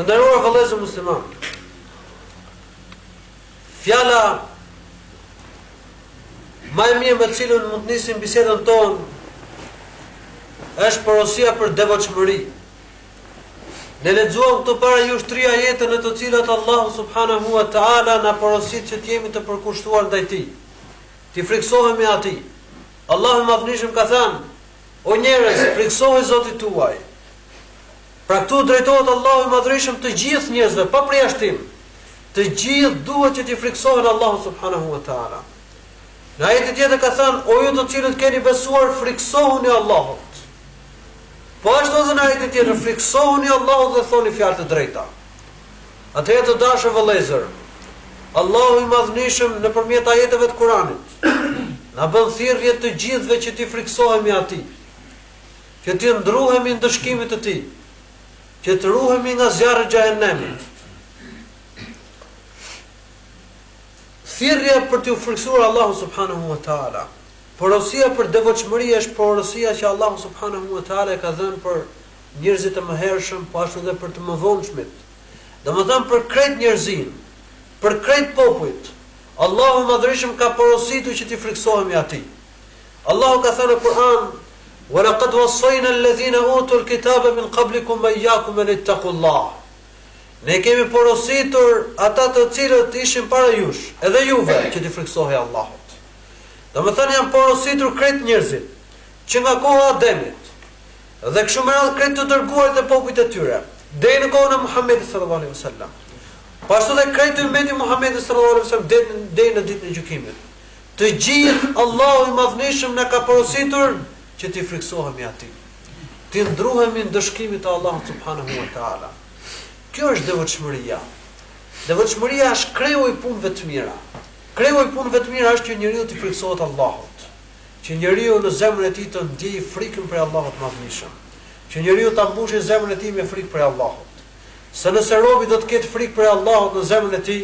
Të nderuar vëllezër musliman. Fjala më e mirë me të cilën mund të nisim bisedën tonë është porosia për devotshmëri. Ne lexuam këtu para jush tri ajete në të cilat Allahu subhanahu wa taala na porosit që të jemi të përkushtuar ndaj tij. T'i frikësohemi atij. Allahu i Madhërishëm ka thënë: O njerëz, frikësohuni Zotit tuaj. Pra këtu drejtohet Allahu i Madhërishëm të gjithë njerëzve pa përjashtim. Të gjithë duhet që t'i frikësohen Allahu subhanahu wa taala. Në ajetin tjetër ka thënë, o ju të cilët keni besuar, frikësohuni Allahut. Po ashtu edhe në ajetin tjetër, frikësohuni Allahut dhe thoni fjalë të drejta. Atëherë të dashur vëllezër, Allahu i Madhërishëm nëpërmjet ajeteve të Kuranit Na bën thirrje të gjithëve që t'i frikësohemi Atij, që t'i druhemi ndëshkimit të Tij, që të ruhemi nga zjarri i Xhehenemit. Thirrja për t'u frikësuar Allahut subhanahu wa taala. Porosia për devotshmëri është porosia që Allahu subhanahu wa taala e ka dhënë për njerëzit e mëhershëm, po ashtu dhe për të mëvonshmit. Domethënë për krejt njerëzinë, për krejt popujt. Allahu i Madhërishëm ka porositur që t'i frikësohemi Atij. Allahu ka thënë në Kur'an, "Wa laqad wassayna alladhina utul kitaba min qablikum wa iyyakum an ittaqullaha." Ne kemi porositur ata të cilët ishin para jush, edhe juve, që t'i frikësoheni Allahut. Domethënë janë porositur krejt njerëzit, që nga koha e Ademit. Dhe kështu me radhë krejt të dërguarit dhe popujt e tyre, deri në kohën e Muhammedit sallallahu alejhi ve sellem. Po ashtu dhe krejt ymmeti i Muhammedit sallallahu alejhi ve sellem deri në ditën e gjykimit. Të gjithë Allahu i Madhnishëm na ka porositur që t'i frikësohemi Atij. T'i druhemi ndëshkimit të Allahut subhanehu ve teala. Kjo është devotshmëria. Devotshmëria është kreu i punëve të mira. Kreu i punëve të mira është që njeriu t'i frikësohet Allahut. Që njeriu në zemrën e tij të ndjejë frikën prej Allahut të Madhërishëm. Që njeriu ta mbushë zemrën e tij me frikë prej Allahut. Se nëse robi do të ketë frikë prej Allahut në zemrën e tij,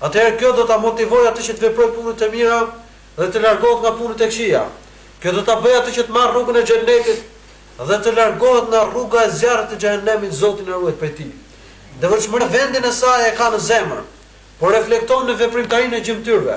atëherë kjo do ta motivojë atë që të veprojë punët e mira dhe të largohet nga punët e këqija. Kjo do ta bëjë atë që të marrë rrugën e Xhennetit dhe të largohet nga rruga e zjarrit të Xhehenemit, Zoti na ruajt prej tij. Devotshmëria vendin e saj e ka në zemër, por reflekton në veprimtarinë e gjymtyrëve.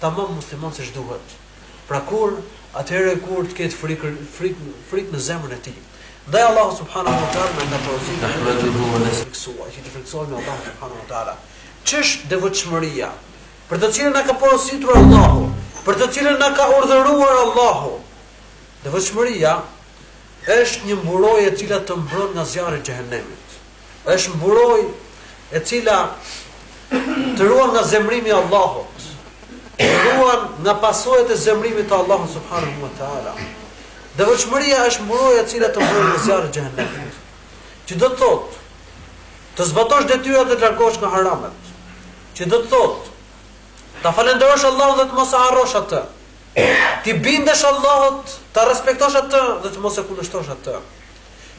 tamam musliman siç duhet. Pra kur, atëherë kur të ketë frikë në zemrën e tij. Ndaj Allahu subhanahu wa ta'ala na ka porositur që t'i frikësohemi Allahut subhanahu wa ta'ala. Ç'është devotshmëria? Për të cilën na ka porositur Allahu, për të cilën na ka urdhëruar Allahu. Devotshmëria është një mburojë e cila të mbron nga zjarri i xhehenemit. Është mburojë e cila të ruan nga zemërimi i Allahut, të ruan nga pasojat e zemërimit të Allahut subhanahu wa taala. Devotshmëria është mburojë e cila të mbron nga zjarri i xhehenemit. Që do të thotë të zbatosh detyrat dhe të largohesh nga haramet. Që do të thotë ta falënderosh Allahun dhe të mos e harrosh atë. T'i bindesh Allahut, ta respektosh atë dhe të mos e kundërshtosh atë.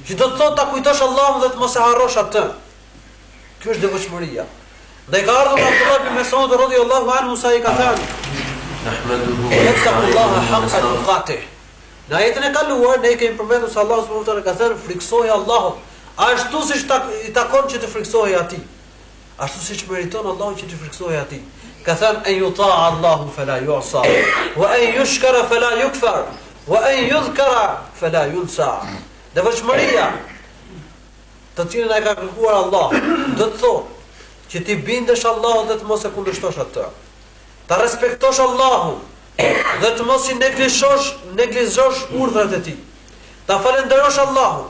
që do të thotë ta kujtosh Allahun dhe të mos e harrosh atë. Kjo është devotshmëria. Dhe ka ardhur nga Abdullah ibn Mas'ud radhiyallahu anhu se ai ka thënë: "Ittaqu Allaha haqqa tuqatih." Në ajetin e kaluar ne kemi përmendur se Allahu subhanahu wa taala ka thënë frikësojuni Allahut, ashtu siç i takon që t'i frikësoheni atij. ashtu siç meriton Allahu që t'i frikësoheni Atij. Ka thënë en yuta'a Allahu fela yu'sa, wa en yushkara fela yukfar, wa en yudhkara fela yunsa. Devotshmëria të cilën e ka kërkuar Allahu, do të thotë që t'i bindesh Allahut dhe të mos e kundërshtosh atë. Ta respektosh Allahun dhe të mos i neglizhosh urdhrat e tij. Ta falënderosh Allahun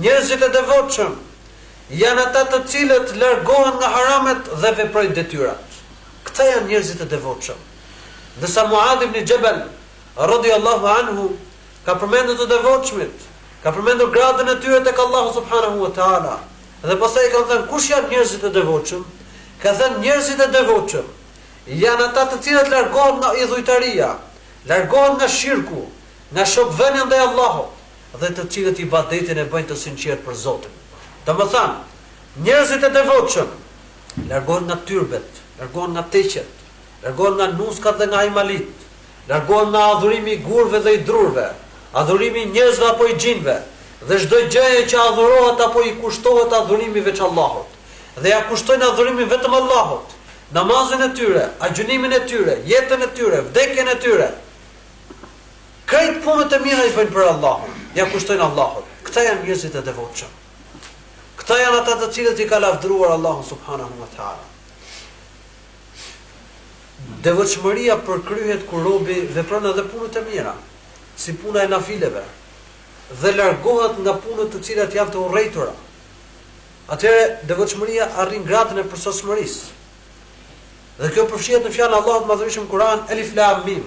Njerëzit e devotshëm janë ata të cilët largohen nga haramet dhe veprojnë detyrat. Këta janë njerëzit e devotshëm. Ndërsa Muadh ibn Jabal, radijallahu anhu, ka përmendur të devotshmit, ka përmendur gradën e tyre tek Allahu subhanahu wa ta'ala, dhe pastaj i kanë thënë, kush janë njerëzit e devotshëm? Ka thënë, njerëzit e devotshëm janë ata të cilët largohen nga idhujtaria, largohen nga shirku, nga shokvënia ndaj Allahut. dhe të cilët ibadetin e bëjnë të sinqertë për Zotin. Domethënë, njerëzit e devotshëm largohen nga tyrbet, largohen nga teqet, largohen nga nuskat dhe nga hajmalitë, largohen nga adhurimi i gurëve dhe i drurëve, adhurimi i njerëzve apo i xhinëve, dhe çdo gjëje që adhurohet apo i kushtohet adhurimi veç Allahut, dhe ia kushtojnë adhurimin vetëm Allahut, namazin e tyre, agjënimin e tyre, jetën e tyre, vdekjen e tyre. Krejt punët e mira i bëjnë për Allahun, ja kushtojnë Allahut. Këta janë njerëzit e devotshëm. Këta janë ata të cilët i ka lavdëruar Allahu subhanahu wa taala. Devotshmëria përkryhet kur robi vepron edhe punët e mira, si puna e nafileve, dhe largohet nga punët të cilat janë të urrejtura. Atëherë devotshmëria arrin gradën e përsosmërisë. Dhe kjo përfshihet në fjalën e Allahut Madhërishëm në Kur'an Alif Lam Mim.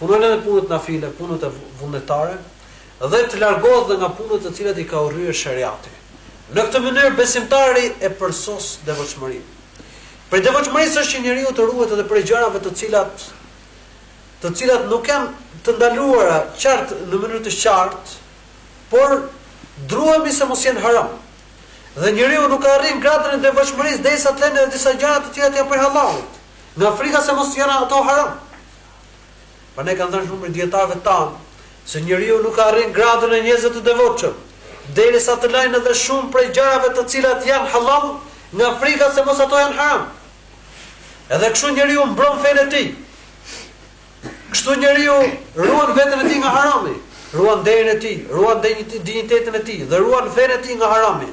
punojnë edhe punët nafile, punët e vullnetare dhe të largohet dhe nga punët të cilat i ka urryer sheriati. Në këtë mënyrë besimtari e përsos devotshmërinë. Prej devotshmërisë është që njeriu të ruhet edhe prej gjërave të cilat të cilat nuk janë të ndaluara qartë në mënyrë të qartë, por druhemi se mos jenë haram. Dhe njeriu nuk arrin gradën e devotshmërisë derisa të lënë edhe disa gjëra të cilat janë prej hallallit. Nga frika se mos të jenë ato haram. Prandaj kanë thënë shumë prej dijetarëve tanë se njeriu nuk arrin gradën e njerëzve të devotshëm derisa të lajnë edhe shumë prej gjërave të cilat janë hallall nga frika se mos ato janë haram. Edhe kështu njeriu mbron fenë e tij. Kështu njeriu ruan veten e tij nga harami, ruan nderin e tij, ruan dinjitetin e tij dhe ruan fenë e tij nga harami.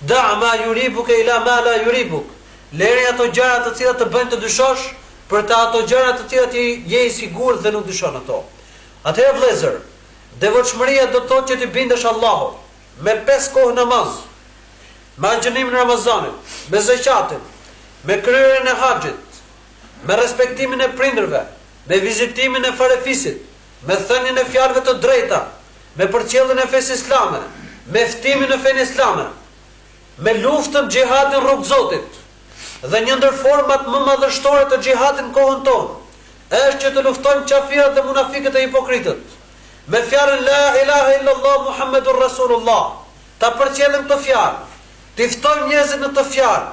Da' ma yuribuke ila ma la yuribuk, lëre ato gjëra të cilat të bëjnë të dyshosh, për te ato gjëra të cilat ti je i sigurt dhe nuk dyshon në to. Atëherë vëllezër, devotshmëria do të thotë që t'i bindesh Allahut, me pesë kohë namaz, me agjërimin e Ramazanit, me zeqatin, me kryerjen e haxhit, me respektimin e prindërve, me vizitimin e farefisit, me thënien e fjalëve të drejta, me përcjelljen e fesë islame, me ftimin në fenë islame, me luftën xhihadin në rrugë të Zotit, dhe një ndër format më madhështore të xhihadit në kohën tonë, është që të luftojmë qafirat dhe munafikët e hipokritët, me fjalën la ilahe illallah muhammedun rasulullah, ta përcjellim këtë fjalë, t'i ftojmë njerëzit në këtë fjalë,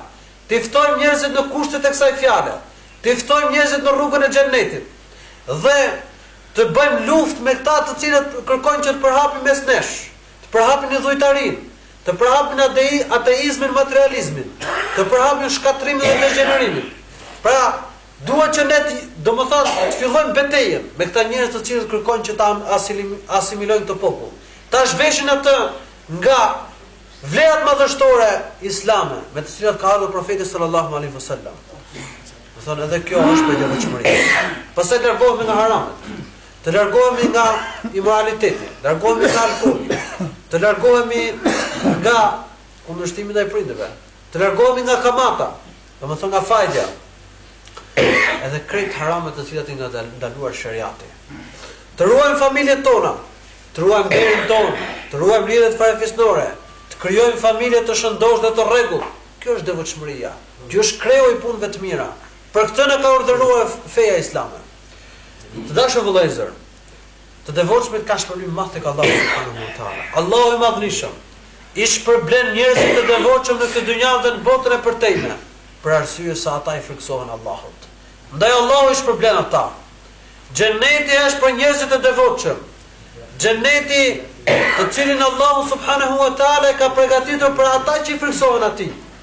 t'i ftojmë njerëzit në kushtet e kësaj fjale, t'i ftojmë njerëzit në rrugën e xhennetit, dhe, Të bëjmë luftë me këta të cilët kërkojnë që të përhapin mes nesh, të përhapin idhujtarinë, të përhapin atei, ateizmin, materializmin, të përhapin shkatërrimin dhe degjenerimin. Pra, duhet që ne të, domethënë, të fillojmë betejën me këta njerëz të cilët kërkojnë që ta asilim, asimilojnë këtë popull. Ta zhveshin atë nga vlerat madhështore islame me të cilat ka ardhur Profeti sallallahu alaihi wasallam. Domethënë edhe kjo është për devotshmëri. Pastaj largohemi nga haramet. Të largohemi nga imoraliteti, largohemi nga alkooli, të largohemi nga kundërshtimi ndaj prindërve, të largohemi nga kamata, domethënë nga fajdja. Edhe krejt haramet të cilat i na ka ndaluar shariati. Të ruajmë familjet tona, të ruajmë vendin tonë, të ruajmë lidhjet farefisnore, të krijojmë familje të shëndoshë dhe të rregullt. Kjo është devotshmëria. Kjo është kreu i punëve të mira. Për këtë na ka urdhërue feja islame. Të dashur vëllezër, të devotshmit kanë shpërblim të madh tek Allahu subhanehu ve teala. Allahu i Madhnishëm i shpërblen njerëzit e devotshëm në këtë dynja dhe në botën e përtejme, për arsye se ata i frikësohen Allahut. Ndaj Allahu i shpërblen ata. Xheneti është për njerëzit e devotshëm. Xheneti, të cilin Allahu subhanehu ve teala e ka përgatitur për ata që i frikësohen Atij.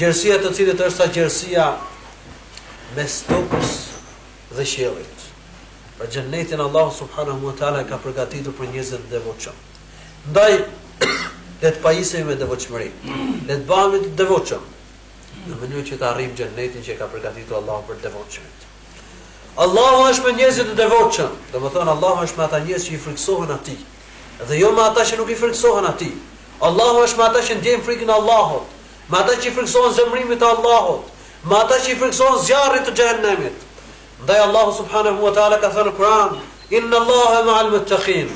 gjerësia e të cilit është sa gjerësia mes tokës dhe qiellit. Pra xhennetin Allahu subhanahu wa taala e ka përgatitur për njerëzit e devotshëm. Ndaj le të pajisemi me devotshmëri. Le të bëhemi të devotshëm në mënyrë që të arrijmë xhennetin që e ka përgatitur Allahu për të devotshmit. Allahu është me njerëzit e devotshëm, domethënë Allahu është me ata njerëz që i frikësohen atij. Dhe jo me ata që nuk i frikësohen Atij. Allahu është me ata që ndjejnë frikën e Allahut, me ata që i frikësohen zemërimit të Allahut, me ata që i frikësohen zjarrit të Xhehenemit. Ndaj Allahu subhanehu ue teala ka thënë në Kur'an, Inna Allahe ma'al muttaqin.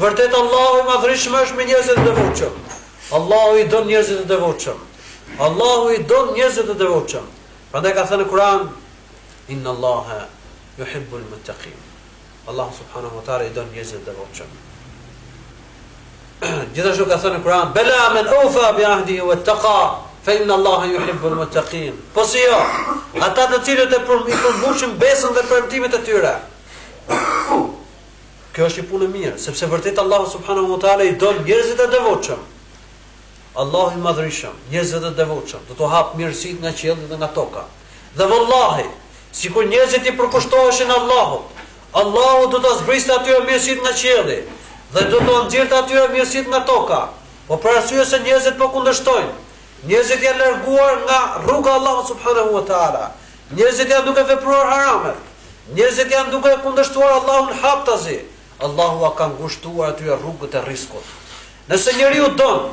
Vërtet Allahu i Madhërishëm është me njerëzit e devotshëm. Allahu i don njerëzit e devotshëm. Allahu i don njerëzit e devotshëm. Prandaj ka thënë në Kur'an, Inna Allahe yuhibbul muttaqin. Allahu subhanahu wa taala i don njerëzit e devotshëm. Gjithashtu ka thënë në Kur'an, "Bela men aufa bi ahdihi wa taqa, fa inna Allaha yuhibbu al-muttaqin." Po si jo? Ata të cilët e përmbushën besën dhe premtimet e tyre. Kjo është një punë e mirë, sepse vërtet Allahu subhanahu wa taala i don njerëzit e devotshëm. Allahu i madhërishëm, njerëzve të devotshëm, do t'u hapë mirësitë nga qielli dhe nga toka. Dhe vëllahi, sikur njerëzit t'i përkushtoheshin Allahut, Allahu do t'ua zbriste atyre mirësitë nga qielli, dhe do t'ua nxirrte atyre mirësitë nga toka, por për arsye se njerëzit po kundërshtojnë, njerëzit janë larguar nga rruga e Allahut subhanehu ue teala, njerëzit janë duke vepruar harame, njerëzit janë duke e kundërshtuar Allahun haptazi, Allahu ua ka ngushtuar atyre rrugët e rrizkut. Nëse njeriu don,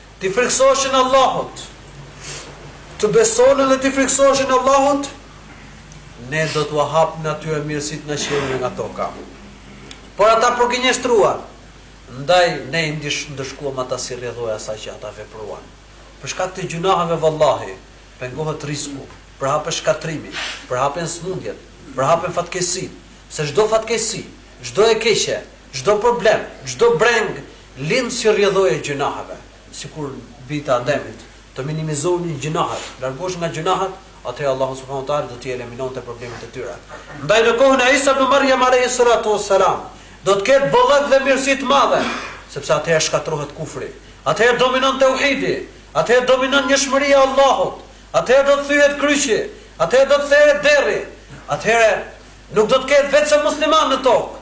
T'i frikësoheshin Allahut. Të besonin dhe t'i frikësoheshin Allahut, Ne do t'ua hapnim atyre mirësitë nga qielli dhe nga toka. Por ata përgënjeshtruan, ndaj Ne i ndëshkuam ata si rrjedhojë e asaj që ata vepruan. Për shkak të gjynaheve, vallahi, pengohet rrezku, përhapen shkatërrimi, përhapen sëmundjet, përhapen fatkeqësitë, se çdo fatkeqësi, çdo e keqe, çdo problem, çdo brengë, Lind si rrjedhojë e gjynaheve, sikur bijtë të Ademit, të minimizonin gjynahet, të largoheshin nga gjynahet, atëherë Allahu subhanahu wa ta'ala do t'i eliminonte problemet e tyre. Ndaj në kohën e Isa ibn Marjam alejhi salatu wan selam, do të ketë bollëk dhe mirësi të madhe, sepse atëherë shkatërrohet kufri, atëherë dominon teuhidi, atëherë dominon njëshmëria e Allahut, atëherë do të thyhet kryqi, atëherë do të theret derri, atëherë nuk do të ketë veçse muslimanë në tokë,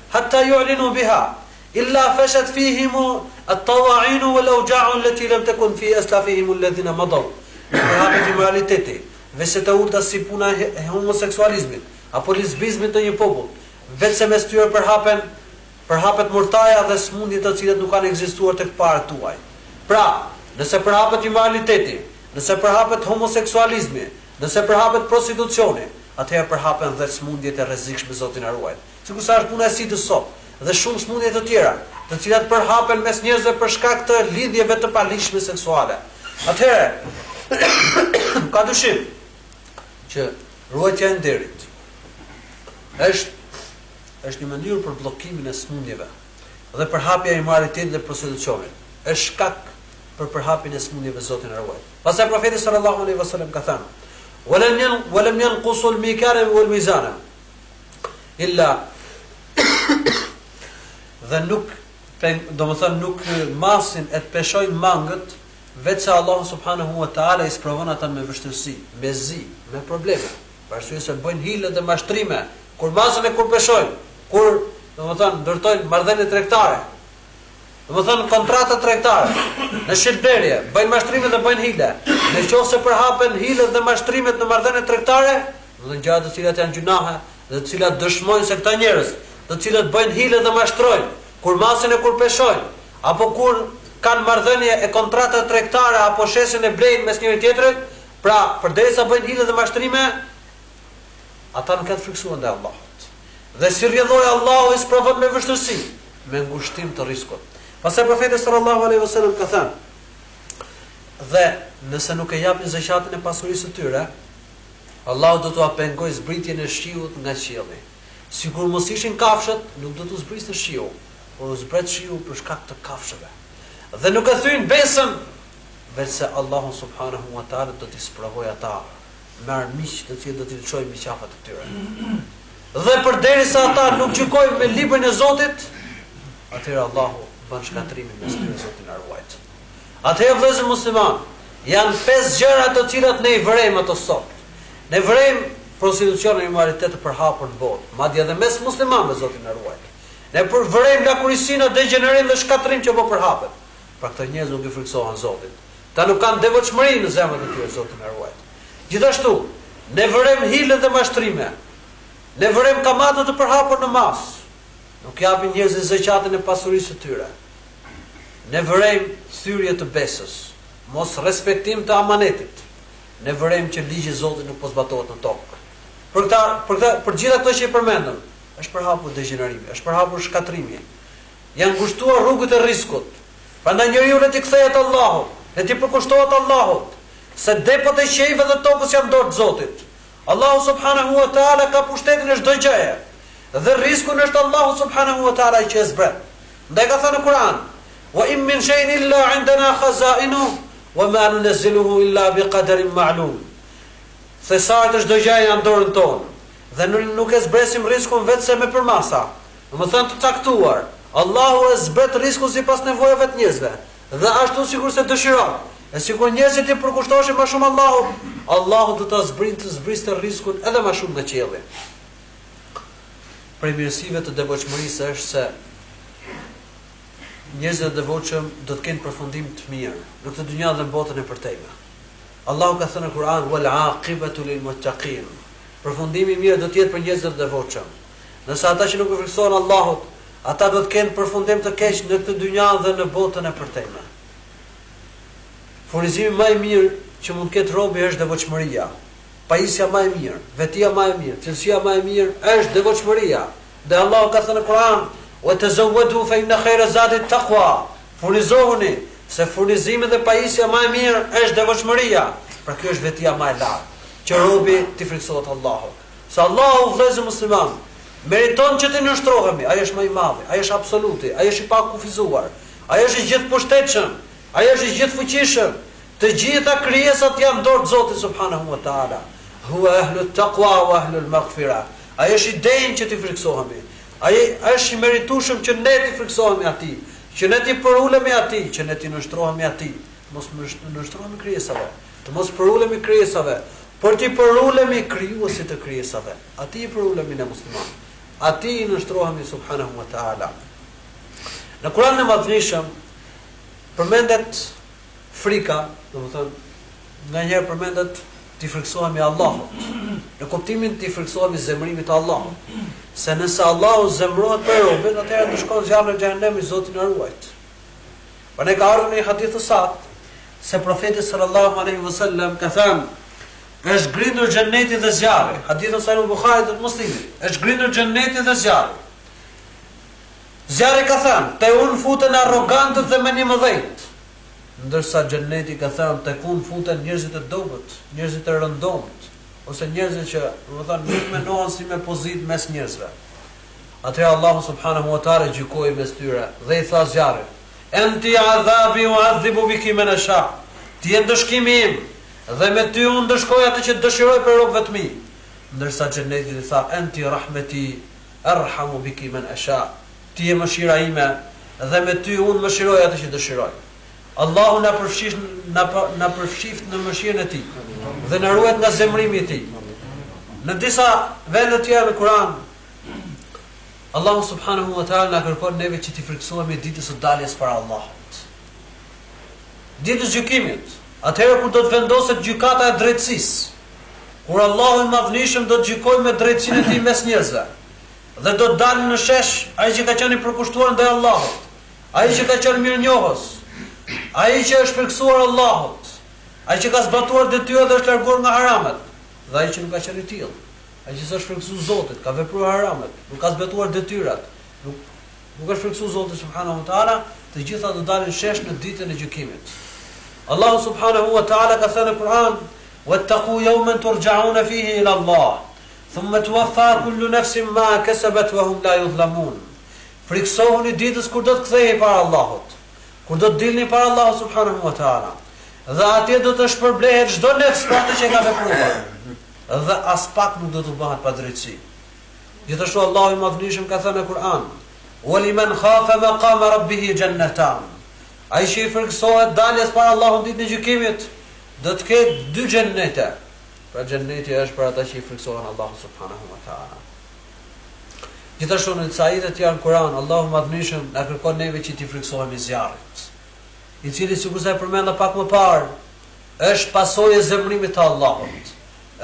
hatta yu'linu biha illa fashat fihim at-tawa'inu wal-awja'u allati lam takun fi aslafihim alladhina madaw, nuk përhapet imoraliteti, veset e ulëta si puna e homoseksualizmit apo lezbizmit te një popull, veçse mes tyre përhapen përhapet murtaja dhe sëmundje të cilat nuk kanë ekzistuar tek të parët tuaj. Pra, nëse përhapet imoraliteti, nëse përhapet homoseksualizmi, nëse përhapet prostitucioni, atëherë përhapen dhe sëmundjet e rrezikshme Zoti na ruajt. sikurse është puna e SIDA-s sot, dhe shumë sëmundje të tjera, të cilat përhapen mes njerëzve për shkak të lidhjeve të paligjshme seksuale. Atëherë, nuk ka dyshim që ruajtja e nderit është është një mënyrë për bllokimin e sëmundjeve dhe përhapja e imoralitetit dhe prostitucionit është shkak për përhapjen e sëmundjeve Zoti na ruaj. Pastaj profeti sallallahu alaihi wasallam ka thënë: "Walam yan walam yanqusul mikyala wal mizana." illa dhe nuk domethënë nuk masin e të peshojnë mangët veçse Allahu subhanahu wa taala i sprovon ata me vështirësi, me zi, me probleme. Për arsye se bëjnë hile dhe mashtrime, kur masin e kur peshojnë, kur, domethënë, ndërtojnë marrëdhënie tregtare. Domethënë kontrata tregtare në shitblerje bëjnë mashtrime dhe bëjnë hile. Në qoftë se përhapen hilet dhe mashtrimet në marrëdhëniet tregtare, domethënë gjëra të cilat janë gjynahe dhe të cilat dëshmojnë se këta njerëz, të cilët bëjnë hile dhe mashtrojnë, kur masin e kur peshojnë, apo kur kanë marrëdhënie e kontrata tregtare apo shesin e blejnë mes njëri-tjetrit, pra përderisa bëjnë hile dhe mashtrime, Ata nuk janë të frikësuar ndaj Allahut. Dhe si rrjedhojë Allahu i sprovon me vështirësi, me ngushtim të rrizkut. Pastaj Profeti sallallahu alejhi ve sellem ka thënë: Dhe nëse nuk e japin zeqatin e pasurisë së tyre, Allahu do t'ua pengojë zbritjen e shiut nga qielli. Sikur mos ishin kafshët, nuk do t'u zbriste shiu, por u zbret shiu për shkak të kafshëve. Dhe nuk e thyjnë besën, veçse Allahu subhanehu wa ta'ala do t'i sprovojë ata. me armiq të cilët do t'i lëshojë mbi qafat e tyre. Dhe përderisa ata nuk gjykojnë me librin e Zotit, atëherë Allahu bën shkatrimin mes tyre Zoti na ruajt. Atëherë vëllezër musliman, janë pesë gjëra të cilat ne i vërejmë ato sot. Ne vërejmë prostitucionin e imoralitetin të përhapur në botë, madje edhe mes muslimanëve Zoti na ruajt. Ne po vërejmë lakuriqësinë, degjenerim dhe shkatrim që po përhapet. Pra këto njerëz nuk i frikësohen Zotit. Ta nuk kanë devotshmëri në zemrat e tyre, Zoti na ruajt. Gjithashtu, ne vërejmë hile dhe mashtrime. Ne vërejmë kamate të përhapur në masë. Nuk japin njerëzit zeqatin e pasurisë së tyre. Ne vërejmë thyrje të besës, mos respektim të amanetit. Ne vërejmë që ligji i Zotit nuk po zbatohet në tokë. Për këta, për këta, për të gjitha këto që i përmendëm, është përhapur degjenerimi, është përhapur shkatrrimi. Janë ngushtuar rrugët e rrizkut. Prandaj njeriu le t'i kthehet Allahut, le t'i përkushtohet Allahut, se depot e qiejve dhe tokës janë në dorë të Zotit. Allahu subhanehu ue teala ka pushtetin e çdo gjëje dhe rrizkun është Allahu subhanehu ue teala ai që e zbret. Ndaj ka thënë në Kur'an, Wa in min shejin illa indena khazainuh, wa ma nunezziluhu illa bi qaderin ma'lum. Thesaret e çdo gjëje janë në dorën tonë dhe ne nuk e zbresim rrizkun veçse me përmasa. Domethënë të caktuar. Allahu e zbret rrizkun sipas nevojave të njerëzve, dhe ashtu sikurse dëshiron. E sikur njerëzit t'i përkushtoheshin më shumë Allahut, Allahu do të zbriste rrizkun edhe më shumë nga qielli. Prej mirësive të devotshmërisë është se njerëzit e devotshëm do të kenë përfundim të mirë në këtë dynja dhe në botën e përtejme. Allahu ka thënë në Kur'an: "Wal-'aqibatu lil-muttaqin." Përfundimi i mirë do të jetë për njerëzit e devotshëm. Ndërsa ata që nuk i frikësohen Allahut, ata do të kenë përfundim të keq në këtë dynja dhe në botën e përtejme. Furnizimi më i mirë që mund të ketë robi është devotshmëria. Pajisja më e mirë, vetia më e mirë, cilësia më e mirë është devotshmëria. Dhe Allahu ka thënë në Kur'an, "Wa tazawwadu fa inna khayra zadi at-taqwa." Furnizohuni, se furnizimi dhe pajisja më e mirë është devotshmëria. Pra kjo është vetia më e lartë, që robi t'i frikësohet Allahut. Se Allahu, vëllezër muslimanë, meriton që t'i nënshtrohemi, Ai është ma i Madhi, Ai është Absoluti, Ai është i Pakufizuar, Ai është i Gjithëpushtetshëm, Ai është i Gjithëfuqishëm, të gjitha krijesat janë në dorë të Zotit subhanehu wa ta'ala, Huwa ehlu taqwa wa ehlul maghfira, Ai është i denjë që t'i frikësohemi, Ai është i meritushëm që ne t'i frikësohemi Atij, që ne t'i përulemi Atij, që ne t'i nënshtrohemi Atij, mos nënshtrohemi krijesave. Të mos përulemi krijesave, por t'i përulemi Krijuesit të krijesave. Atij i përulemi ne muslimanë. Atij i nënshtrohemi Subhanehu Ue Teala. Në Kuranin e Madhnishëm përmendet frika, do të thotë nganjëherë përmendet t'i frikësohemi Allahut, në kuptimin t'i frikësohemi zemërimit të Allahut. Se nëse Allahu zemërohet për robin, atëherë e ndëshkon në zjarr të Xhehenemit, Zoti na ruajt. Po na ka ardhur në një hadith të saktë se Profeti sallallahu alejhi ve sellem ka thënë është grindur xhenneti dhe zjarri, hadith në Sahihun e Buhariut dhe Muslimit, është grindur xhenneti dhe zjarri. Zjarri ka thënë, te unë futen arrogantët dhe mendjemëdhenjtë, ndërsa xhenneti ka thënë te unë futen njerëzit e dobët, njerëzit e rëndomtë, ose njerëzit që, domethënë, nuk mendohen si me pozitë mes njerëzve. Atëherë Allahu subhanehu ve teala gjykoi mes tyre dhe i tha zjarrit, Enti adhabi u'adhibu biki men esha, Ti je ndëshkimi im dhe me ty unë ndëshkoj atë që dëshiroj prej robëve të mi, ndërsa xhennetit i tha, Enti rahmeti erhamu biki men esha, Ti je mëshira ime dhe me ty unë mëshiroj atë që dëshiroj. Allahu na përfshish na përfshiftë në mëshirën e Tij dhe na ruajt nga zemërimi i Tij. Në disa vende të tjera në Kur'an Allahu subhanahu wa taala na kërkon neve që t'i frikësohemi ditës së daljes para Allahut. Ditës gjykimit, atëherë kur do të vendoset gjykata e drejtësisë, kur Allahu i madhnishëm do të gjykojë me drejtësinë e tij mes njerëzve dhe do të dalë në shesh ai që ka qenë i përkushtuar ndaj Allahut Ai që ka qenë mirënjohës, ai që i është përkushtuar Allahut, ai që ka zbatuar detyrat dhe është larguar nga haramet, dhe ai që nuk ka qenë i tillë, ai që s'i është përkushtuar Zotit, ka vepruar haramet, nuk ka zbatuar detyrat, nuk nuk i është përkushtuar Zotit subhanahu wa taala, të gjitha do dalin në shesh në ditën e gjykimit. Allahu subhanahu wa taala ka thënë në Kur'an: "Wattaqu yawman turja'una fihi ila Allah, thumma tuwaffa kullu nafsin ma kasabat wa hum la yuzlamun." Frikësojuni ditës kur do të ktheheni para Allahut, kur do të dilni para Allahut subhanehu ve teala, dhe atje do të shpërblehet çdo nefs për atë që ka vepruar, dhe aspak nuk do t'u bëhet padrejtësi. Gjithashtu Allahu i Madhërisëm ka thënë në Kur'an: "Wa liman khafa maqama rabbih jannatan." Ai që i frikësohet daljes para Allahut ditën e gjykimit, do të ketë dy xhennete. Pra xhenneti është për ata që i frikësohen Allahut subhanehu ve teala. Gjithashtu në disa ajete të tjera në Kur'an, Allahu i Madhërishëm na kërkon neve që t'i frikësohemi zjarrit, i cili, sikurse e përmenda pak më parë, është pasojë e zemërimit të Allahut.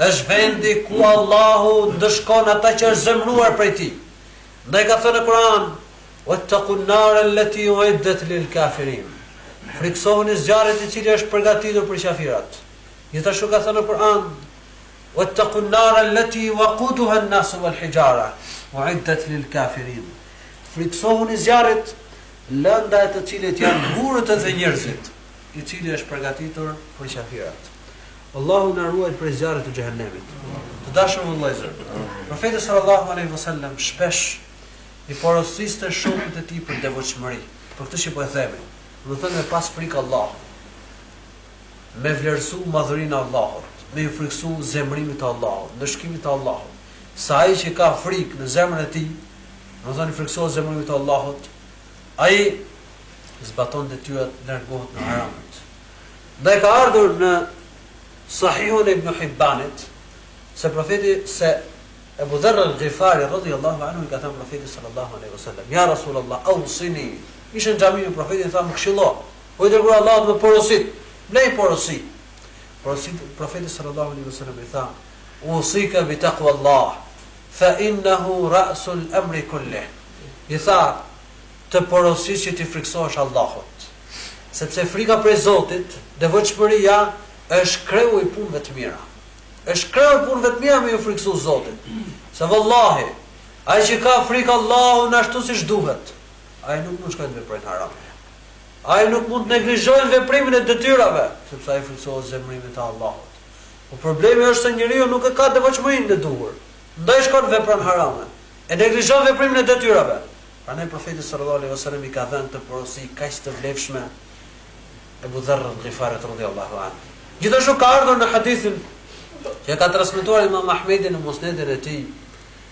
Është vendi ku Allahu ndëshkon ata që është zemëruar prej tij. Ndaj ka thënë në Kur'an, "Wattaqun nar allati uiddat lil kafirin." Frikësohuni zjarrit i cili është përgatitur për qafirat. Gjithashtu ka thënë në Kur'an, Wattaqun nara allati waquduha an-nasu wal hijara u'iddat lil kafirin Frikësohuni zjarrit, lënda e të cilit janë gurët dhe njerëzit, i cili është përgatitur për qafirat. Allahu na ruajt prej zjarrit të Xhehenemit. Të dashur vëllezër, Profeti sallallahu alaihi wasallam shpesh i porosiste shokët e tij për devotshmëri, për këtë që po e themi, domethënë me pas frikë Allahut. me vlerësu madhërinë e Allahut, me ju frikësu zemërimit të Allahut, ndëshkimit të Allahut, se ai që ka frikë në zemrën e tij, domethënë i frikësohet zemërimit të Allahut, ai zbaton detyrat, largohet nga haramat. Ndaj ka ardhur në Sahihun e Ibn Hibbanit se profeti se Ebu Dherr al-Ghifari radhiyallahu anhu i ka thënë profetit sallallahu alaihi wasallam: "Ya Rasulullah, awsini." Ishte në xhami me profetin tha më këshillo, O i Dërguari i Allahut më porosit, më lër porosi. Porosit, Profeti sallallahu alejhi ve sellem i tha, Usika bi taqwallah, fa innahu ra'sul amri kullih. I tha, Të porosis që t'i frikësohesh Allahut, sepse frika prej Zotit, devotshmëria, është kreu i punëve të mira. Është kreu i punëve të mira me iu frikësu Zotit. Se vallahi, ai që ka frikë Allahun ashtu siç duhet, ai nuk mund të shkojë të veprojë harame. Ai nuk mund të neglizhojë veprimin e detyrave, sepse ai frikësohet zemërimit të Allahut. Por problemi është se njeriu nuk e ka devotshmërinë e duhur, ndaj shkon vepron harame, e neglizhon veprimin e detyrave. Prandaj Profeti sallallahu alejhi ve selem i ka dhënë këtë porosi kaq të vlefshme Ebu Dherr el-Ghifarit radhiyallahu anhu. Gjithashtu ka ardhur në hadithin që e ka transmetuar Imam Ahmedi në Musnedin e tij,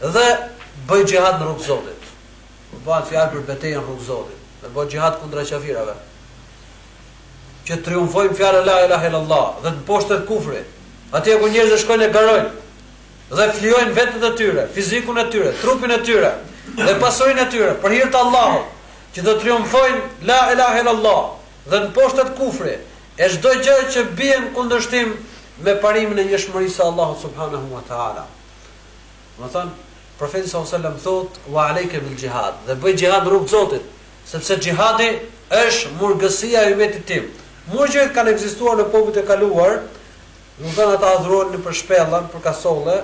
Dhe bëj xhihad në rrugë të Zotit. Kur bëhet fjalë për betejën në rrugë të Zotit, me bë xhihad kundra qafirave, që të triumfojë fjala la ilahe illallah dhe të mposhtet kufri, atje ku njerëzit shkojnë e garojnë dhe flijojnë veten e tyre, fizikun e tyre, trupin e tyre dhe pasurinë e tyre për hir të Allahut, që të triumfojë la ilahe illallah dhe të mposhtet kufri e çdo gjë që bie në kundërshtim me parimin e njëshmërisë së Allahut subhanahu wa taala. Domethënë, Profeti sallallahu alejhi wasallam thotë, "Wa alejke bil xhihad", dhe bëj xhihad në rrugë të Zotit, sepse xhihadi është murgësia e ymetit tim. Murgjit kanë ekzistuar në popujt e kaluar, domethënë ata adhuronin nëpër shpella, nëpër kasolle,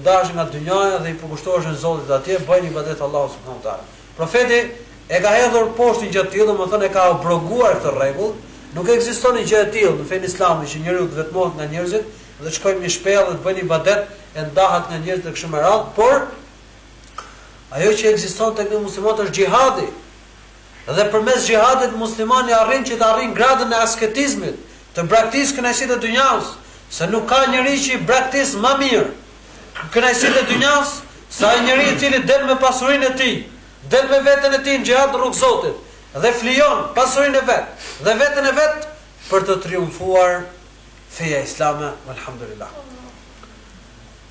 ndaheshin nga dynjaja dhe i përkushtoheshin Zotit dhe atje bënin ibadet Allahut subhanu teala. Profeti e ka hedhur poshtë një gjë të tillë, domethënë e ka abroguar këtë rregull, nuk ekziston një gjë e tillë në fenë islame që njeriu të vetmohet nga njerëzit, dhe të shkojë në shpellë dhe të bëjë ibadet e ndahet nga njerëzit e kështu me radhë, por ajo që ekziston tek ne muslimanët është xhihadi. Dhe përmes xhihadit muslimani arrin që të arrijë gradën e asketizmit, të braktisë kënaqësitë e dynjasë, se nuk ka njeri që i braktis më mirë kënaqësitë e dynjasë se ai njeri i cili del me pasurinë e tij, del me veten e tij në xhihad rrugë Zotit dhe flijon pasurinë e vet dhe veten e vet për të triumfuar feja islame walhamdulillah.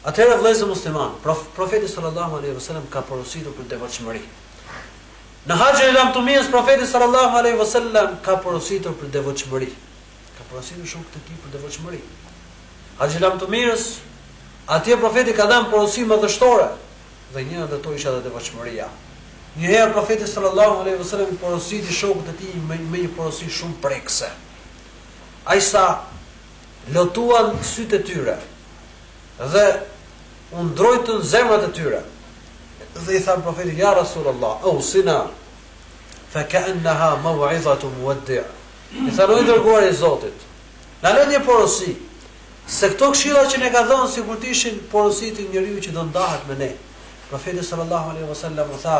Atëherë vëllezër musliman, profeti sallallahu alaihi wasallam ka porositur për devotshmëri. Në Haxhin e Lamtumirës profeti sallallahu alaihi wasallam ka porositur për devotshmëri. Ka porositur shokët e tij për devotshmëri. Haxhi i Lamtumirës atje profeti ka dhënë porosi madhështore dhe një ndër to ishte edhe devotshmëria. Një herë profeti sallallahu alaihi wasallam i porositi shokët e tij me, me një porosi shumë prekëse. Aq sa lotuan sytë e tyre dhe u ndrojtën zemrat e tyre dhe i thanë Profetit, Ja Rasulullah, ausina, fa ka'annaha maw'izatu muwaddi'. I thanë, O i dërguari i Zotit, na lë një porosi, se këto këshilla që na ke dhënë sikur të ishin porosi të një njeriu që do ndahet me ne. Profeti sallallahu alejhi wasallam u tha,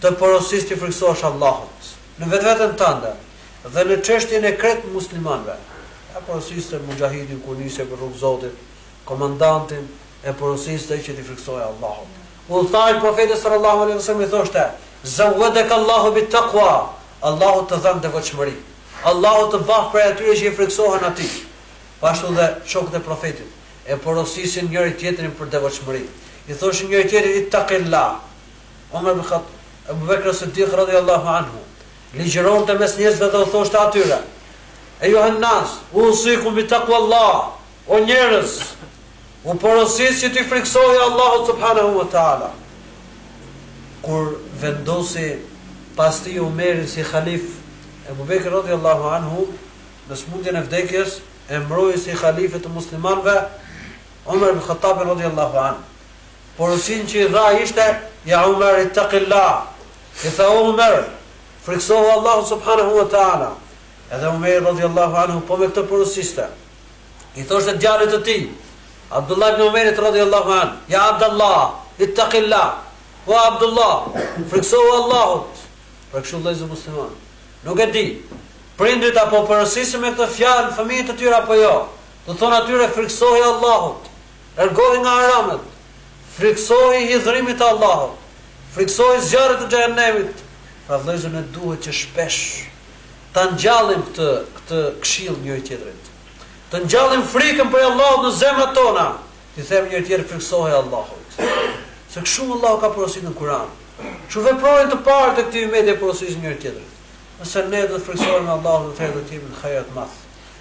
Të porosis t'i frikësohesh Allahut, në vetveten tënde dhe në çështjen e krejt muslimanëve. E porosiste muxhahidin kur nisej për rrugë Zotit, komandantin e porosiste që t'i frikësohej Allahut. Udhëtarit Profeti sallallahu alejhi ve sellem i thoshte, Zawwadaka Allahu bi taqwa, Allahu të dhëntë devotshmëri. Allahu të bëftë prej atyre që i frikësohen Atij. Po ashtu dhe shokët e Profetit e porosisnin njëri-tjetrin për devotshmëri. I thoshin njëri-tjetrit ittaqillah, Omer ibn Khattab, Ebu Bekr as-Siddik radhiyallahu anhu, ligjëronte mes njerëzve dhe u thoshte atyre, Ejuhan nas, usikum bi taqwallah, O njerëz, ju porosis që t'i frikësoheni Allahut subhanahu wa ta'ala. Kur vendosi pas tij Omerin si halife, Ebu Bekr radhiyallahu anhu, në sëmundjen e vdekjes, e emëroi si halife të muslimanëve Omer ibn Khatabin radhiyallahu anhu. Porosinë që i dha ishte, Ja Omer, ittaqillah! I tha, O Omer, frikësohu Allahut subhanehu ve teala! Edhe Omeri radhiyallahu anhu po me këtë porosiste. I thoshte djalit të tij, Abdullah ibn Omerit radhiyallahu anh, Ja Abdallah, ittaqillah! O Abdullah, frikësohu Allahut! Pra kështu vëllezër musliman. Nuk e di, prindrit a po i porosisin me këtë fjalë fëmijët e tyre apo jo. T'u thonë atyre frikësoju Allahut, Largohu nga haramet, frikësoju hidhërimit të Allahut, frikësoju zjarrit të Xhehenemit. Pra vëllezër ne duhet që shpesh ta ngjallim këtë këtë këshill njëri tjetrit. Të ngjallim frikën prej Allahut në zemrat tona, t'i themi njëri tjetrit frikësoju Allahut. Se kështu Allahu ka porositur në Kur'an. Kështu veprojnë të parët e këtij ummeti e porosisin njëri tjetrit. Nëse ne do t'i frikësohemi Allahut, atëherë do të jemi në hajr të madh.